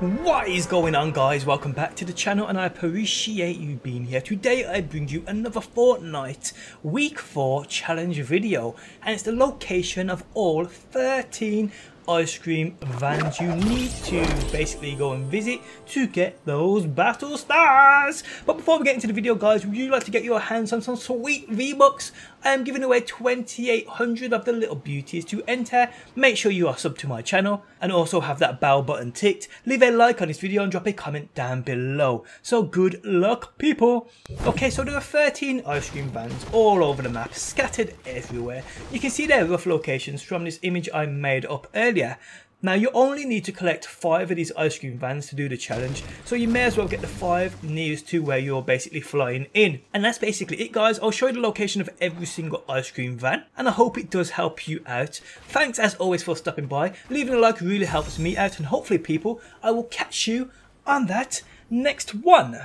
What is going on guys? Welcome back to the channel and I appreciate you being here. Today I bring you another Fortnite Week 4 challenge video and it's the location of all 13 ice cream vans you need to basically go and visit to get those battle stars. But before we get into the video guys, would you like to get your hands on some sweet V-Bucks? I am giving away 2800 of the little beauties to enter. Make sure you are sub to my channel and also have that bell button ticked. Leave a like on this video and drop a comment down below. So good luck people. Okay, so there are 13 ice cream vans all over the map, scattered everywhere. You can see their rough locations from this image I made up earlier. Now you only need to collect 5 of these ice cream vans to do the challenge, so you may as well get the 5 nearest to where you're basically flying in. And that's basically it guys, I'll show you the location of every single ice cream van, and I hope it does help you out. Thanks as always for stopping by, leaving a like really helps me out, and hopefully people, I will catch you on that next one.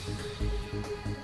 フフフフ。